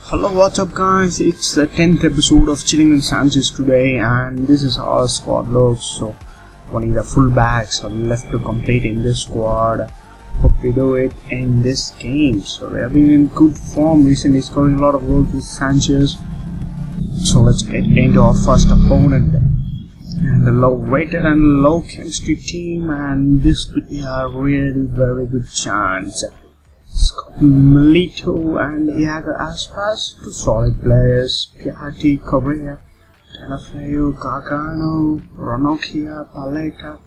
Hello, what's up, guys? It's the 10th episode of Chilling in Sanchez today, and this is how our squad looks. So, only the fullbacks are left to complete in this squad. Hope we do it in this game. So, we have been in good form recently, scoring a lot of goals with Sanchez. So, let's get into our first opponent. And the low rated and low chemistry team, and this could be a really very good chance. Milito and Iago Aspas, two solid players, Piatti, Correa, Tenafeo, Gargano, Ranocchia, Paletta,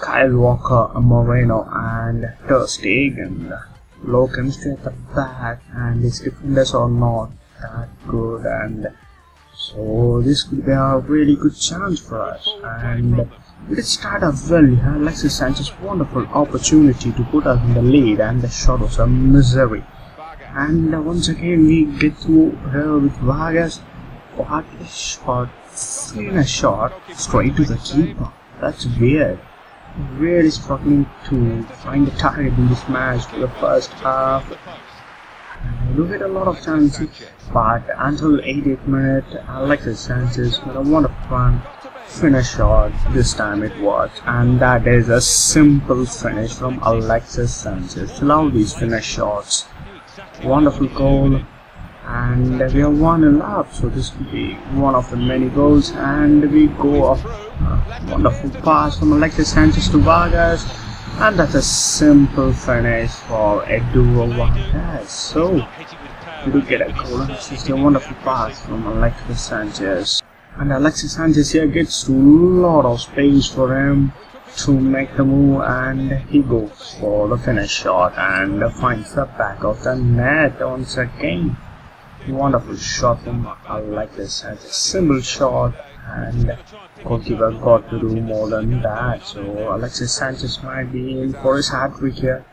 Kyle Walker, Moreno, and Ter Stegen. Low chemistry at the back, and his defenders are not that good, and so this could be a really good chance for us. And Let's start off well here. Alexis Sanchez wonderful opportunity to put us in the lead and the shot was a misery. And uh, once again we get through here with Vargas. What a shot. In a shot straight to the keeper. That's weird. Really struggling to find a target in this match for the first half. We get a lot of chances, but until 88th minute, Alexis Sanchez with a wonderful run finish shot this time it was. And that is a simple finish from Alexis Sanchez. Love these finish shots wonderful goal. And we have one and up. So this could be one of the many goals. And we go off a wonderful pass from Alexis Sanchez to Vargas. And that's a simple finish for Edu Vargas. So we do get a goal. And it's a wonderful pass from Alexis Sanchez and Alexis Sanchez here gets a lot of space for him to make the move and he goes for the finish shot and finds the back of the net once again. Wonderful shot from Alexis Sanchez. A simple shot and goalkeeper got to do more than that. So Alexis Sanchez might be in for his hat trick here.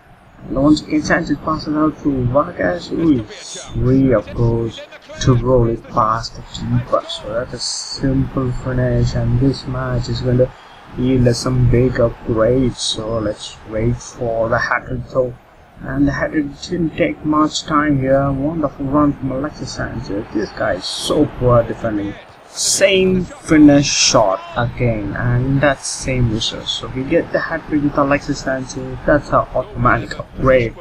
Once again Sanchez passes out to Vargas who is free of course to roll it past the keeper. So that's a simple finish and this match is going to yield us some big upgrades. So let's wait for the hat-trick though. And the hat-trick didn't take much time here. Wonderful run from Alexis Sanchez. This guy is so poor defending. Same finish shot again and that's same result. So we get the hat-trick with Alexis Sanchez. That's our automatic upgrade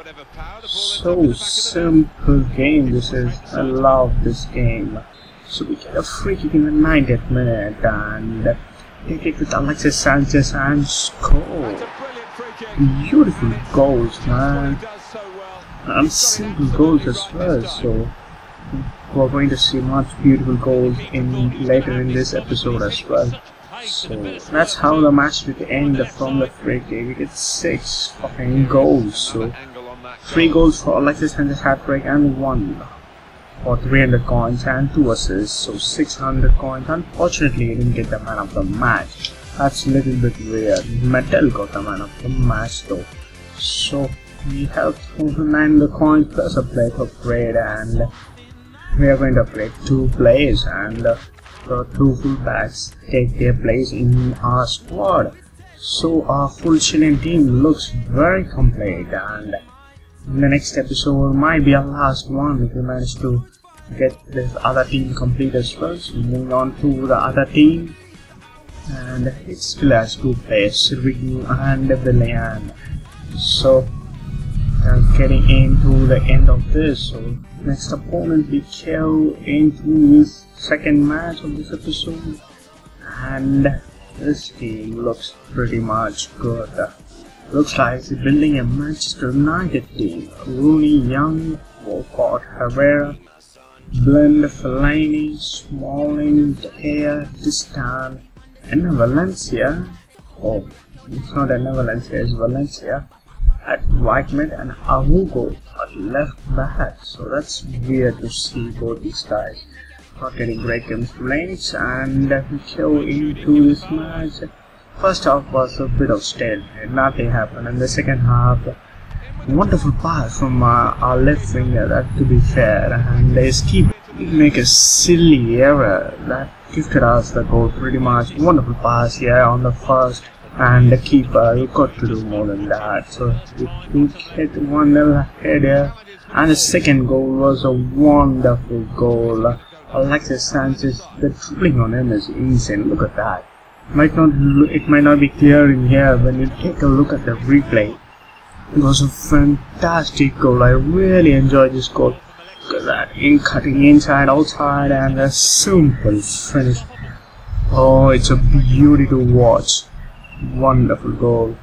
so simple game this is. I love this game. So we get a free kick in the 90th minute and take it with Alexis Sanchez and score. Beautiful goals, man. And simple goals as well, so we're going to see much beautiful goals in later in this episode as well. So that's how the match will end from the free kick. We get six fucking goals. So Three goals for Alexis Sanchez hat trick and one for 300 coins and two assists, so 600 coins. Unfortunately, he didn't get the man of the match. That's a little bit weird. Medel got the man of the match though. So we have 900 coins plus a plate upgrade and we are going to play two players and uh, the two fullbacks take their place in our squad. So our full Chilean team looks very complete and the next episode might be our last one if we manage to get this other team complete as well. So moving on to the other team. And it still has two players, Sirvigu and Willian. So getting into the end of this. So next opponent we kill into this second match of this episode. And this team looks pretty much good. Looks like he's building a Manchester United team. Rooney, Young, Walcott, Herrera, Blind, Fellaini, Smalling, De Gea, Distan, and Valencia. Oh, it's not Enner Valencia, it's Valencia. At right and Ahugo at left back. So that's weird to see both these guys. Not getting great games lanes and kill into this match. First half was a bit of stale, nothing happened. In the second half, wonderful pass from uh, our left winger, that to be fair, and they keep make a silly error that gifted us the goal pretty much. Wonderful pass here on the first and the keeper you got to do more than that so you hit one nil header. And the second goal was a wonderful goal. Alexis Sanchez the dribbling on him is insane. Look at that. Might not it might not be clear in here when you take a look at the replay. It was a fantastic goal. I really enjoyed this goal. Look at that. In cutting inside outside and a simple finish. Oh it's a beauty to watch wonderful goal.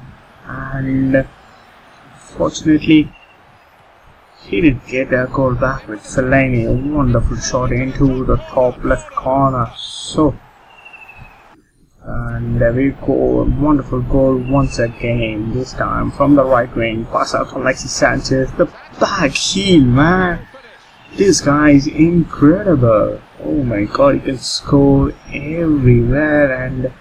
And fortunately he did get a goal back with Fellaini, a wonderful shot into the top left corner. So and we go, wonderful goal once again, this time from the right wing, pass out to Alexis Sanchez, the back heel man, this guy is incredible, oh my god, he can score everywhere and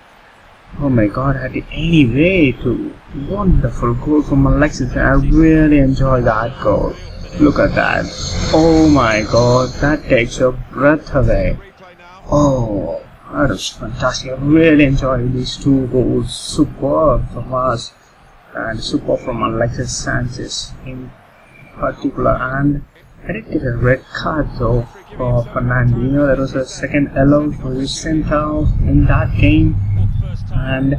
Oh my god, I had any way to. Wonderful goal from Alexis. I really enjoy that goal. Look at that. Oh my god, that takes your breath away. Oh, that was fantastic. I really enjoyed these two goals. Superb from us and super from Alexis Sanchez in particular. And I did get a red card though for Fernandinho. That was a second yellow for his center in that game and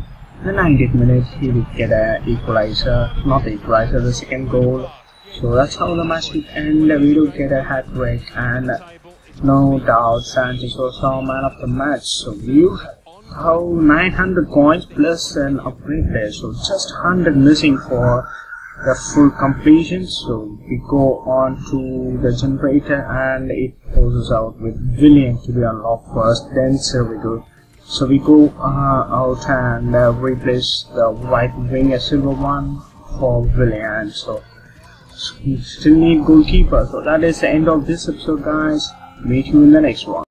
the 90th minute he did get an equalizer, not the equalizer, the second goal. So that's how the match would end. We do get a hat trick and no doubt Sanchez was our man of the match. So we have 900 coins plus an upgrade there. So just 100 missing for the full completion. So we go on to the generator and it closes out with Willian to be unlocked first, then Servitude so we go uh, out and uh, replace the white wing a silver one for Willian so we still need goalkeeper. So that is the end of this episode guys. Meet you in the next one